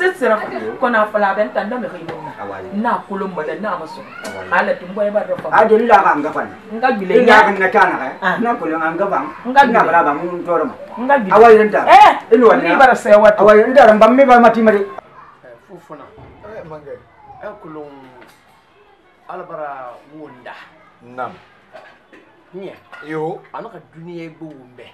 sesira kona fala ben tanda me kai na kulum bada na maso ala tumbo e barra fa adin da ga ngafa ni nga bile ina ah. ga eh, eh, na eh ilo eh, ni bara sai wato awai rin da mati mare fufuna eh mangai eh kulum albara wunda nam nye yo anaka duniya gbo e wumbe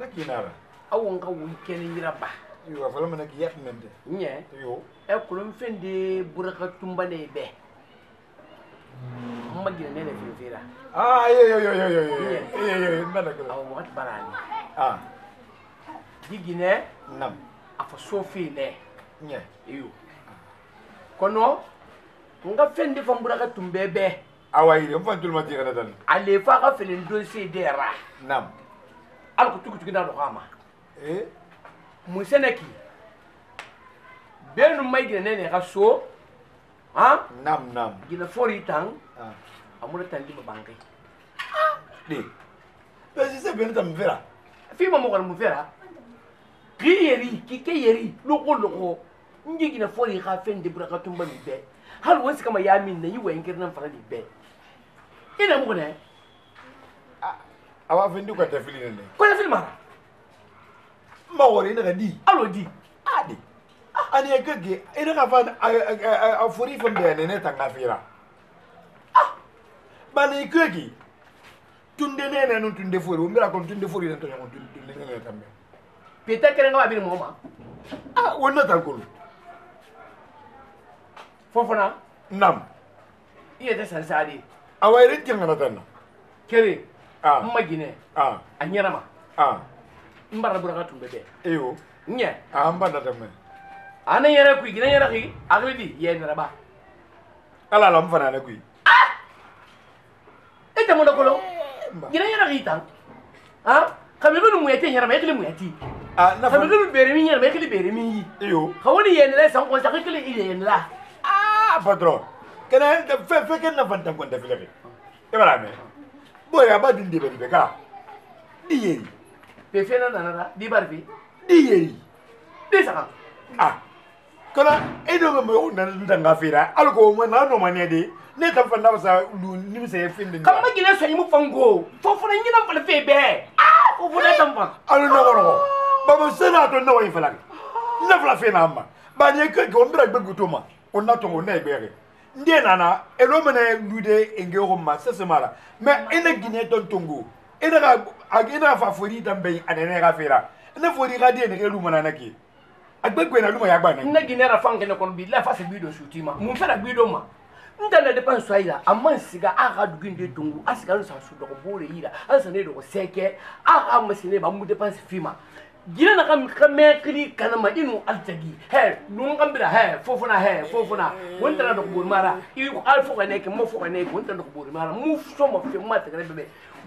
na kinara awon ka yira ba yo fala mana ki yat men de nye yo e kulum fen de buraka tumbale be mma gina ne ne fi fi ra ah yo yo yo yo yo yo yo yo nda na kula awu wat barani ah digine nam afa sofi ne nye yo kono nga fen de fam buraka tumbe be awayire mfa tulma ti kana tan ale fa ka fen ndo se de ra nam alko tukutuki na do kama eh mun sene ki benu mai gina nene ka so ha nam nam gina fori tan amuna ah. tan di babangai de pesi se benu tan mvera fi ma mo kan mvera ki yeri ki ke yeri loko loko ngi gina fori ka fen de bura ka tumba mi be hal wasi kama ya min na yi wa ngir nan fara di be ina mu ne awa fendi ko ta filin ne ko ta filin mara magore ene ga di alo di ade ah, ah, ani ekege ene ga fa afori fo mbene ne tanga fira ah, bana ekege tunde nene no tunde fori ombira kon tunde fori nento nyango tunde nene tambe pete kere nga babiri moma ah wonna talkolo fofona nam iye te sansadi awa irin tingana tanna kere ah mmagine ah anyarama ah mbara bura tumbe be eyo nye amba da tamme ane yere ya kui gina ya yere kui akli di iya, ye nara ba ala la mfana ne kui ah eta mo dokolo gina yere kui tan ha kabe ko mu yete yere ma yete mu yati ah na kabe ko bere mi yere ma yete bere mi yi eyo kawoni ye la san ko sa ko kle ile la ah patron kana ya, ah, fe fe ken na fanta ko nda fele e bara iya, me boya ba dinde be be ka diye iya. pe fena nanata di barfi di yeri di saka ah kana e do mo na ndanga fera alko mo na no mane de ne ta fanda sa lu ni mi se film de kama ma gina so yimu fango fo fo na nyina fo fe be ah fo fo na tamba alu na woro ba mo se na to na wa ifala na fla fe na ma ba ne ke ko mbra gbe gutuma on na to mo na ebere ndie nana elo mene lude engeo ma sese mara me ene gine ton tongo ene ka agena fa fori tambe anene gafera ne fori gadi ne gelu manana ke agbegbe na luma ya gbana ne ginera fanke ne kon billahi fa se bido shutima mun fera bido ma ntana de pan soyira amma nsiga aga duginde dungu asiga no sa su dogo bore yira asa ne dogo seke aga masine ba mu de pan fima gina na kam kamekri kalama inu altagi he nun kambira he fofuna he fofuna wonta na dogo bore mara i alfo ka ne ke mo fo ka ne ko wonta dogo bore mara mu so mo fe ma tagare bebe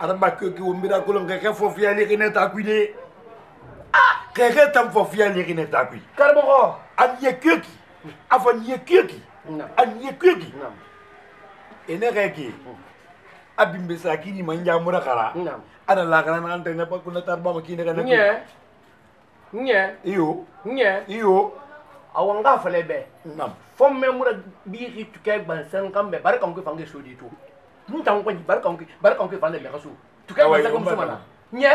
arabakoki omirakolo ngeke fofiyalekine takui de ngeke ah, tam fofiyalekine takui karbogo anye kioki afa nye kioki anye kioki ene keke abimbesakini manjamura kara ana lakana nagantene bakuna tarbama kine kana nye iyo nye iyo awanga falebe nam fomme mura biiri tukai bansan kambe barkan ko fange sodi to ntango kwenye baraka onke baraka onke fanda meka so tuka gbanza ko musumana nye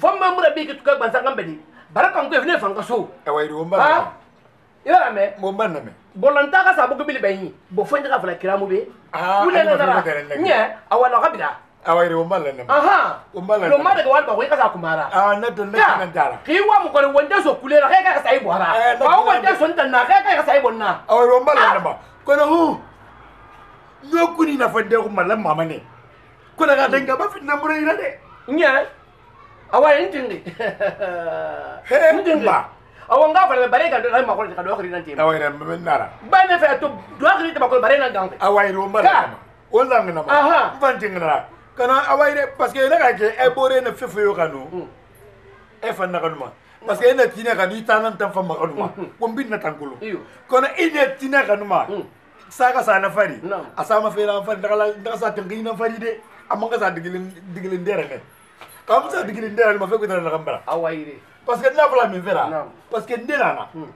fomma mura beke tuka gbanza ka mbeni baraka onke vene fanga so ewa iri omba ha ira me bomba na me bolanta ka sabu ko bili benyi bo fonja ka fala kiramu be ule na na nye awala ka bida awa iri omba na me aha omba na lo mada ka wanda ko ka sa kumara ah na don na ah, na dara ki wa mu ko wanda so kulela ka ka sai bora ba wanda so ntanna ka ka sai bonna awa iri omba na me ko no nyokuni na fa dego mala mama ne ko daga denga ba fitna mura ina de nya awa intindi intindi ba awa nga fa bare ga da ma ko ka do akri nan tema awa ina men nara ba ne fa to do akri ta ba ko bare nan gang awa ina ma ka wala ngana ma aha ban tingna kana awa ina parce que ina ka ke e bore na fefe yo kanu mm. e fa na kanu ma parce que ina tina kanu ita nan tan fa ma kanu ma ko mm. bin na tankulu kono ina tina kanu ma mm. saka sa na fari a sa mafela an fari daga sa tangini na fari de amma ka sa digilin dera ne ka mu sa digilin dera ne mafe ko tana na kambara awaire parce que na fala min fera parce que ndena na hmm.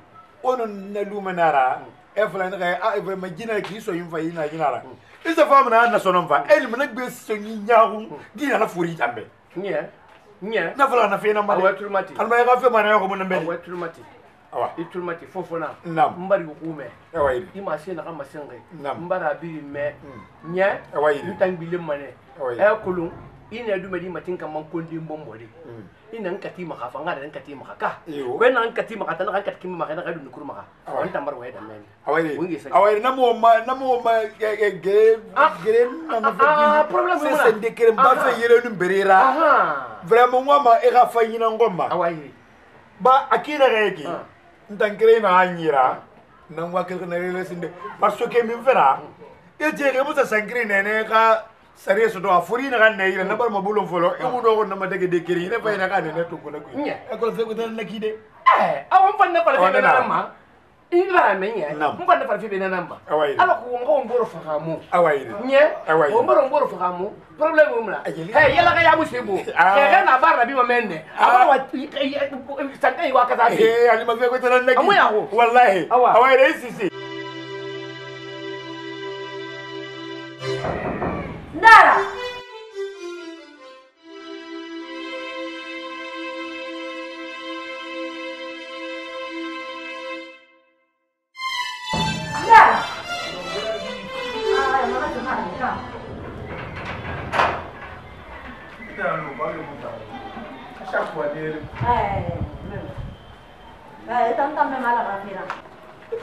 ono na luma nara hmm. e fala na ka a ibrahima e jina ki so yin fayi na jina ra hmm. isa fa mana na sonon fa el mana gbe so yin nyahu dina na furi tambe nye nye na fala na fe na mari alma ya ka fe mana ya ko mun mbe alma tulmati i tuluma ti fo fona n bari kukume i ma se naga masenke n bari abiri me mm. ɲɛ n tangbile mane ɛ kolon i mm. na dume di matin kaman kondin bombori i na nkati maka fa ngada nkati maka ka we na nkati maka tan nkati kimi maka na kadu nukuru maka on tambar we dan nani awai awai na mo ma na mo ma ge ge ge na ah! ma fe ah problem c'est c'est de kerem ba fe yele nu berira vraiment ngoma e ga fa yina ngoma awai ba akira ga yake ah. ntankereno a nyira nnangwa kelenarele sende ba soke min fera e jege mo sa sankrene ene ka sare e so do a furina ga ne ire na bar mabulo folo e mo do go na madege de kiri ne fa ina ga ne ne to go na ko e ko se ko tan na kide eh a won fa na fa na ma ivaramenye mukanda fara fibena namba ala kuwonga womboro fakamu nye womboro womboro fakamu problem umla he yala ka yamu sebo he ga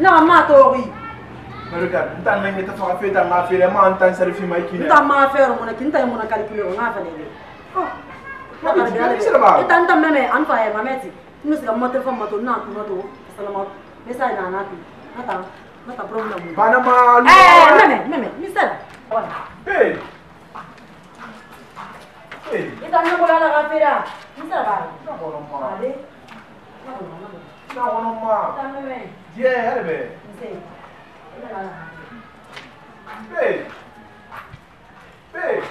na matori ntama fero mona kintaye mona calculero nga fenebe itanta meme anfa ye mameti nusiga motel fa mato na tuna to salama mesa na na tu nata nata problem mu bana ma lu eh meme meme misela eh eh itanta bola la gafera misela ba na bola ma ale na bola ma ina honomma jee hede ɓe ɓe ɓe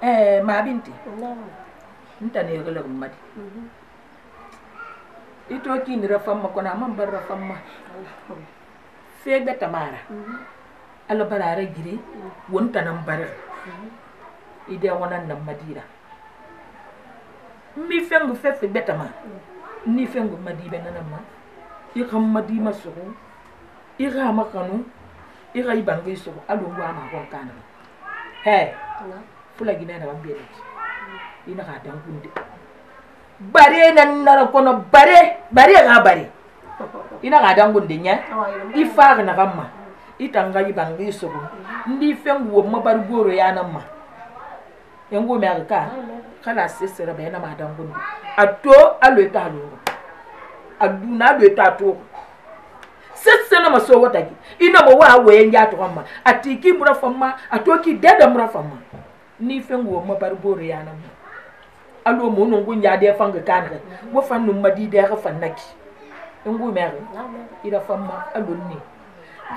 eyi ma ɓinte n tane yogola ɗum madi mhm. ito kinira famma kono aman barra famma fee gatamara mhm. allah barara giri mhm. won tanan barra idea wana na madira mi fengu fefe betama ni fengu madibe nanama ika madima sugu ika ama kanu ika ibangi sugu alungu ama kwa kana he fula gina na bambele ina ka dangunde bare na nara kono bare bare ga bare ina ka dangunde nya ifa ga na kama itanga ibangi sugu ndi fengu wo mabari goro yana ma yangu me aka kala sesera bayana madangu ato alo eta alo aduna alo eta to sesena maso wata ki ina mo wa we nja to ma atiki mura fama atoki deda mura fama ni fengu mo barboro yana mo alo mo no ngunya de fanga kanre bo fannu madi de ha fannaki ngu me ira fama alo ni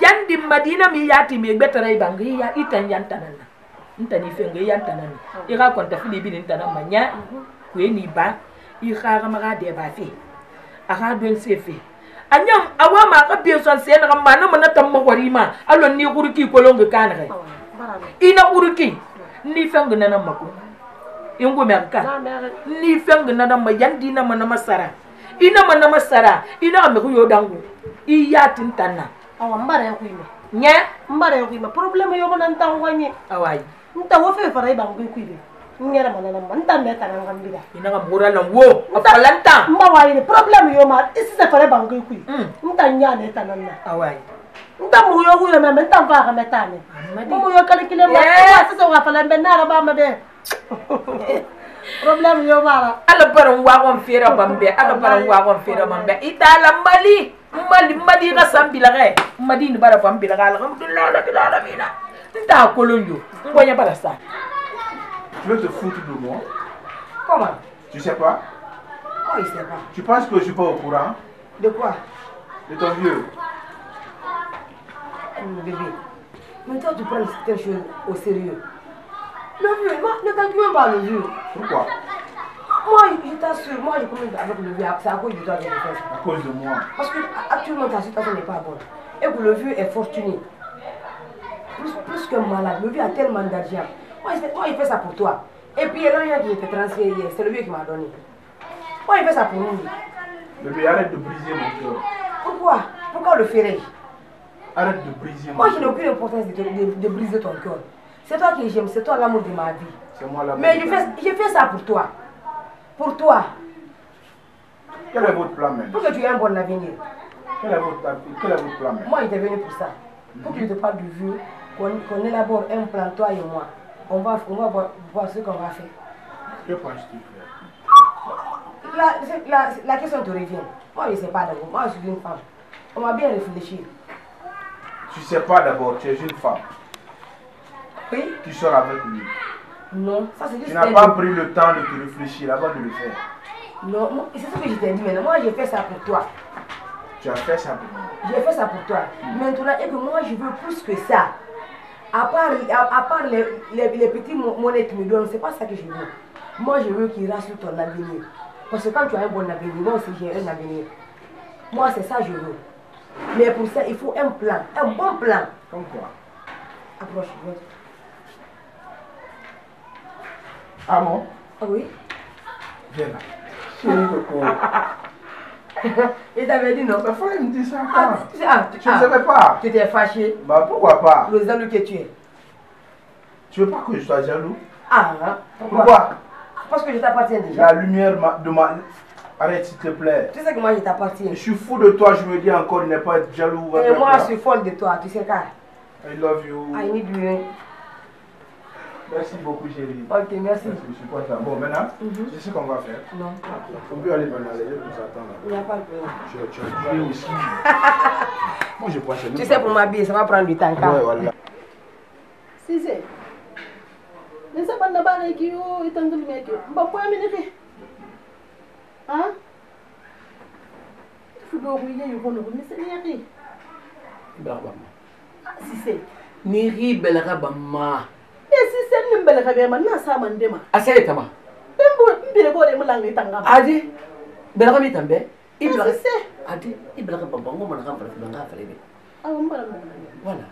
jandi madina mi yati mi gbetara ibangi ya itan yantanana ntana ifengo eyantanani irakonta fili ibini ntana manya kweni ba irarama gade bafe agadwen sefe anyam awama ka bieson sen ga mana mana tamma warima alo ni guruki kolongo kanre ina guruki ni fengo nana mako ingo merka ni fengo nana mayandi na mana masara ina mana masara ina ga meguyo dangu iyatin tanna awa mbara yakuima nye mbara yakuima problema yogo nantangwanye awai nta wo fe fara i b'an ko kiri n yɛrɛ ma nana ma n ta mɛ kana n ka na wo lanta. wa problem yo ma isi e se fara b'an ko kiri mm. Nta nya ne y'a na awa Nta mu yo ku yo me ta fa ka mɛ taa Mu yo kali kile ma wa se wa fala n bɛ n'a ra b'a ma be. Problem yo ma ala bara wa ala bara ma mbe. Ita la mali mali mali ka san bilakɛ madi ni bara fa n bilakɛ alhamdulilahi tu es t'a tu jo y pas pas ça tu veux te foutre de moi comment tu sais pas oh il sait pas tu penses que je suis pas au courant de quoi de ton vieux hum, bébé mais toi tu prends cette chose au sérieux le vieux moi, ne calcule même pas le vieux pourquoi moi, je t'assure, moi je commence avec le vieux, c'est à cause de toi que je fais À cause de moi. Parce que actuellement ta situation n'est pas bonne. Et que le vieux est fortuné que malade. Le vieux a tellement d'argent. Moi, il fait ça pour toi. Et puis, il y l'argent qui était transféré hier, c'est le vieux qui m'a donné. Moi, il fait ça pour nous. Bébé, arrête de briser mon cœur. Pourquoi Pourquoi le ferais-je Arrête de briser mon cœur. Moi, je n'ai aucune importance de, de, briser ton cœur. C'est toi qui j'aime, c'est toi l'amour de ma vie. C'est moi l'amour. Mais je fais, je fais ça pour toi. Pour toi. Quel est votre plan même Pour que tu aies un bon avenir. Quel est votre, plan Moi, il est venu pour ça. Pour que mhm. te parle du vieux, qu'on élabore un plan, toi et moi. On va, on va voir, ce qu'on va faire. Que penses-tu faire la, la, la, question te revient. Moi, je ne sais pas d'abord. Moi, je suis une femme. On va bien réfléchir. Tu ne sais pas d'abord, tu es une femme. Oui. Tu sors avec lui. Non, ça c'est juste. Tu n'as pas pris le temps de te réfléchir avant de le faire. Non, c'est ce que je t'ai dit maintenant. Moi, j'ai fait ça pour toi. Tu as fait ça pour moi. J'ai fait ça pour toi. Hmm. Maintenant, et que moi, je veux plus que ça à part, à, les, les, petits monnaies qui me donnent, c'est pas ça que je veux. Moi, je veux qu'il rassure ton avenir. Parce que quand tu as un bon avenir, moi aussi j'ai un avenir. Moi, c'est ça que je veux. Mais pour ça, il faut un plan, un bon plan. Comme quoi Approche, moi Ah bon Ah oui Viens là. Chérie Il t'avait dit non. Mais il me dit ça ah, ah. tu ah, ah. ne savais pas. Tu t'es fâché. Bah pourquoi pas jaloux que tu es. Tu veux pas que je sois jaloux Ah, pourquoi, Parce que je t'appartiens déjà. La lumière de ma... Arrête s'il te plaît. Tu sais que moi je t'appartiens. Je suis fou de toi, je me dis encore, il n'est pas jaloux. Et moi je suis folle de toi, tu sais quoi I love you. I need you. Merci beaucoup, chérie. Ok, merci. merci je suis content. Bon, maintenant, mhm. je sais qu'on va faire. Non. On peut aller dans la rue. Il n'y a pas de problème. Je, tu as aussi. Moi, je pense que. Tu sais, pour m'habiller, ça va prendre du temps. Oui voilà. Si, oh, hein? c'est. Mais ah, ça, pendant que tu es en train de me Bon, je ne peux pas Hein? Tu fais beaucoup de choses, mais c'est rien. Si, c'est. Niri Belrabama. bela ka bema na sa mande ma ase ta ma bembo mbire ko de mulang ni tanga adi bela ka mi tambe ibla se adi ibla ka bamba ngoma na ka fara banga fara ni awu mbala wala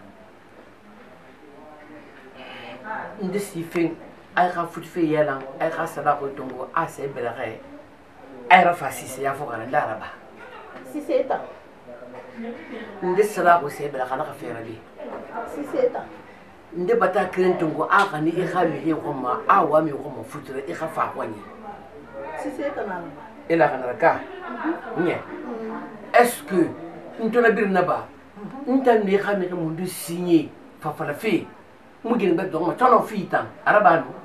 nde si fen ay ka fut fe yela ay ka sada ko tongo ase bela ka ay ra fa sise ya fo kana ndara ba sise ta nde sala ko se bela kana ka fera bi sise ta nde bata krenten ko a gane e ga bele goma a wa me goma futura e ga fa kwa mhm. nye e la gana ka nye est-ce que ntona bir na ba mhm. nta ne ga me ke mundu sinye fa fa la fe mu gine ba do ma tano fi tan arabano